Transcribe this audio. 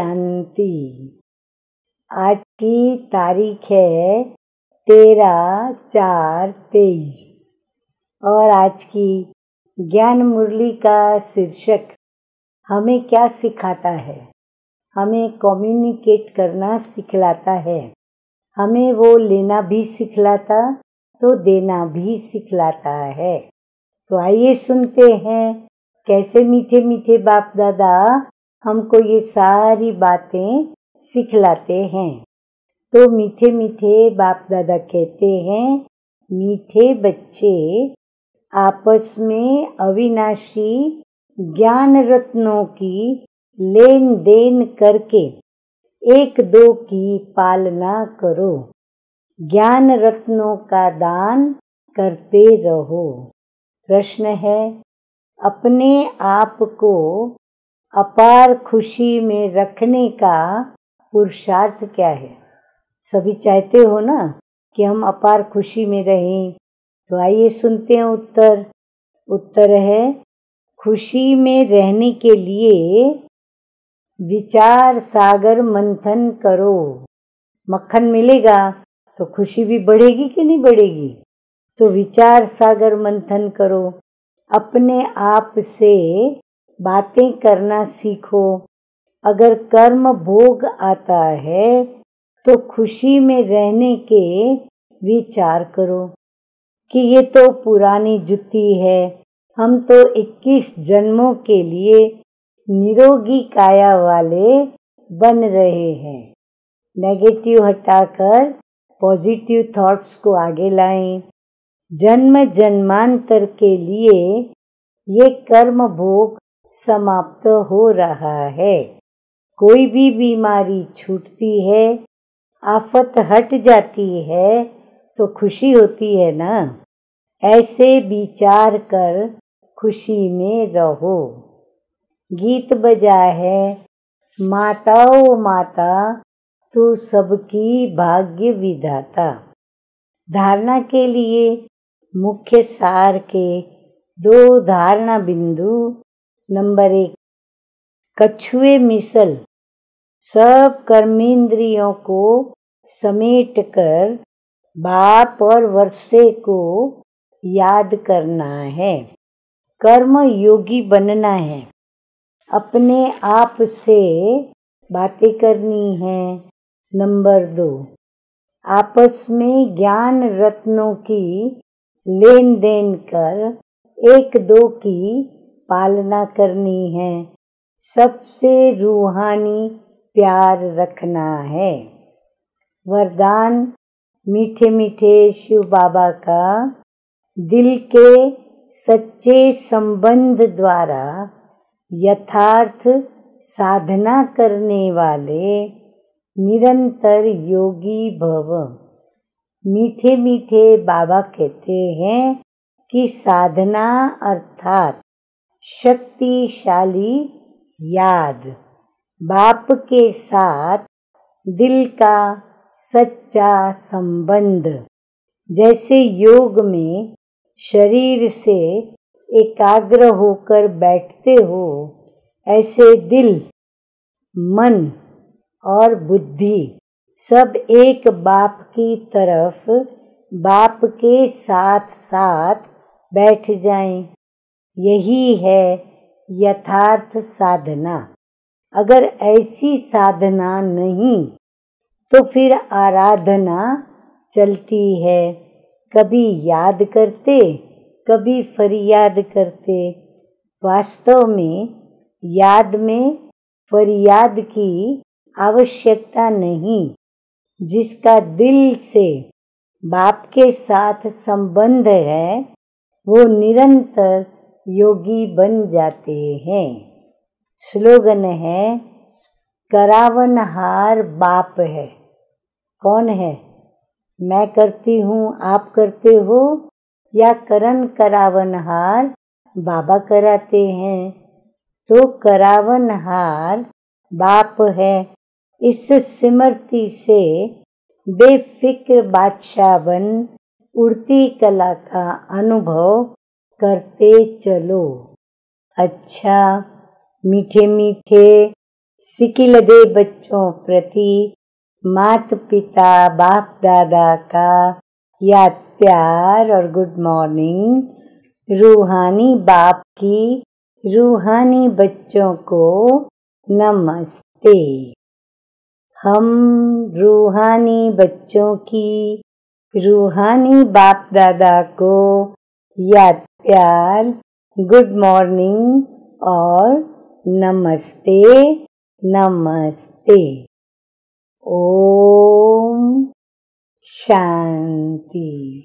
शांति आज की तारीख है तेरह चार तेईस। और आज की ज्ञान मुरली का शीर्षक, हमें क्या सिखाता है? हमें कम्युनिकेट करना सिखलाता है। हमें वो लेना भी सिखलाता तो देना भी सिखलाता है। तो आइए सुनते हैं, कैसे मीठे मीठे बाप दादा हमको ये सारी बातें सिखलाते हैं। तो मीठे मीठे बाप दादा कहते हैं, मीठे बच्चे, आपस में अविनाशी ज्ञान रत्नों की लेन देन करके एक दो की पालना करो। ज्ञान रत्नों का दान करते रहो। प्रश्न है, अपने आप को अपार खुशी में रखने का पुरुषार्थ क्या है? सभी चाहते हो ना कि हम अपार खुशी में रहें? तो आइए सुनते हैं उत्तर। उत्तर है, खुशी में रहने के लिए विचार सागर मंथन करो। मक्खन मिलेगा तो खुशी भी बढ़ेगी कि नहीं बढ़ेगी? तो विचार सागर मंथन करो। अपने आप से बातें करना सीखो। अगर कर्म भोग आता है तो खुशी में रहने के विचार करो कि ये तो पुरानी जुती है। हम तो 21 जन्मों के लिए निरोगी काया वाले बन रहे हैं। नेगेटिव हटाकर पॉजिटिव थॉट्स को आगे लाएँ। जन्म जन्मांतर के लिए ये कर्म भोग समाप्त हो रहा है। कोई भी बीमारी छूटती है, आफत हट जाती है तो खुशी होती है ना? ऐसे विचार कर खुशी में रहो। गीत बजा है, माताओ माता, तू सबकी भाग्य विधाता। धारणा के लिए मुख्य सार के दो धारणा बिंदु नंबर एक, कछुए मिसल। सब कर्मेंद्रियों को समेट कर बाप और वर्षे को याद करना है। कर्म योगी बनना है। अपने आप से बातें करनी है। नंबर दो, आपस में ज्ञान रत्नों की लेन देन कर एक दो की पालना करनी है। सबसे रूहानी प्यार रखना है। वरदान मीठे मीठे शिव बाबा का दिल के सच्चे संबंध द्वारा यथार्थ साधना करने वाले निरंतर योगी भव। मीठे मीठे बाबा कहते हैं कि साधना अर्थात शक्तिशाली याद। बाप के साथ दिल का सच्चा संबंध। जैसे योग में शरीर से एकाग्र होकर बैठते हो, ऐसे दिल, मन और बुद्धि सब एक बाप की तरफ़ बाप के साथ साथ बैठ जाएँ। यही है यथार्थ साधना। अगर ऐसी साधना नहीं तो फिर आराधना चलती है। कभी याद करते, कभी फरियाद करते। वास्तव में याद में फरियाद की आवश्यकता नहीं, जिसका दिल से बाप के साथ संबंध है, वो निरंतर योगी बन जाते हैं। स्लोगन है, करावनहार बाप है। कौन है? मैं करती हूँ, आप करते हो? या करण करावनहार बाबा कराते हैं? तो करावनहार बाप है। इस सिमरती से बेफिक्र बादशाह बन, उड़ती कला का अनुभव करते चलो। अच्छा मीठे मीठे सिकिल दे बच्चों प्रति मात पिता बाप दादा का याद प्यार और गुड मॉर्निंग। रूहानी बाप की रूहानी बच्चों को नमस्ते। हम रूहानी बच्चों की रूहानी बाप दादा को याद प्यार गुड मॉर्निंग और नमस्ते नमस्ते। ओम शांति।